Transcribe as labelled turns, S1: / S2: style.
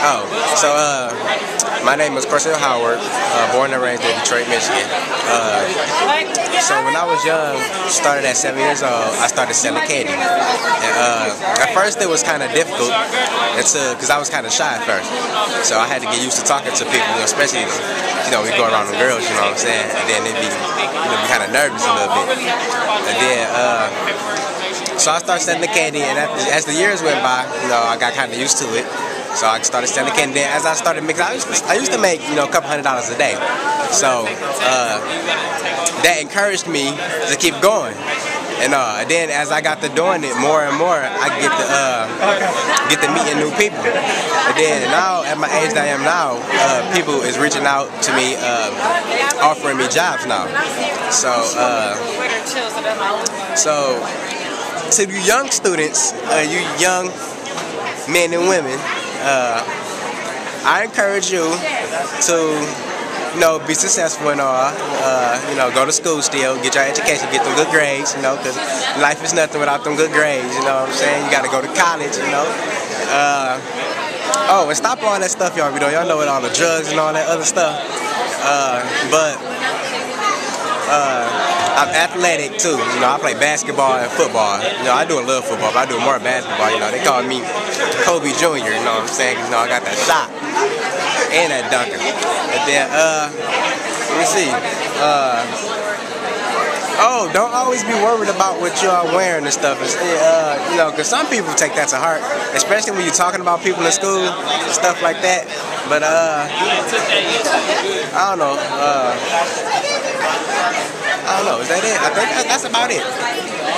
S1: Oh, so uh, my name is Corceil Howard, uh, born and raised in Detroit, Michigan. Uh, so when I was young, started at seven years old, I started selling candy. And, uh, at first it was kind of difficult, because I was kind of shy at first. So I had to get used to talking to people, especially, you know, we go around with girls, you know what I'm saying? And then know, be kind of nervous a little bit. And then, uh, so I started selling the candy, and as the years went by, you know, I got kind of used to it. So I started selling candy. Then as I started mixing, I used to, I used to make you know a couple hundred dollars a day. So uh, that encouraged me to keep going. And uh, then as I got to doing it more and more, I get to uh, get to meeting new people. And then now, at my age that I am now, uh, people is reaching out to me, uh, offering me jobs now. So, uh, so to you young students, uh, you young men and women, uh, I encourage you to, you know, be successful and all. Uh, you know, go to school still, get your education, get them good grades, you know, because life is nothing without them good grades, you know what I'm saying? You got to go to college, you know. Uh, oh, and stop all that stuff y'all be doing. Y'all know with all the drugs and all that other stuff. Uh, but, uh, I'm athletic too. You know, I play basketball and football. You know, I do a little football, but I do more basketball. You know, they call me Kobe Jr. You know what I'm saying? You know, I got that shot and that dunker. And then, uh, let me see. Uh, oh, don't always be worried about what you are wearing and stuff. Uh, you know, because some people take that to heart, especially when you're talking about people in school, and stuff like that. But uh, I don't know. Uh, I don't know. Is that it? I think that's about it.